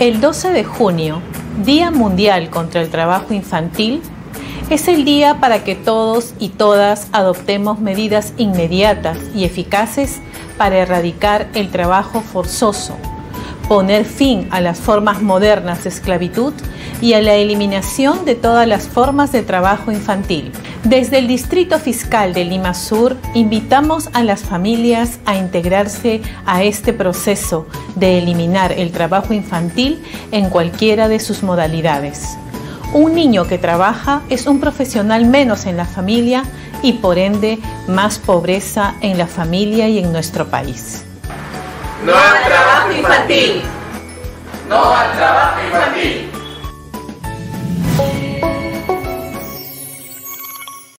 El 12 de junio, Día Mundial contra el Trabajo Infantil, es el día para que todos y todas adoptemos medidas inmediatas y eficaces para erradicar el trabajo forzoso, poner fin a las formas modernas de esclavitud y a la eliminación de todas las formas de trabajo infantil. Desde el Distrito Fiscal de Lima Sur invitamos a las familias a integrarse a este proceso de eliminar el trabajo infantil en cualquiera de sus modalidades. Un niño que trabaja es un profesional menos en la familia y por ende más pobreza en la familia y en nuestro país. No al trabajo infantil. No al trabajo infantil.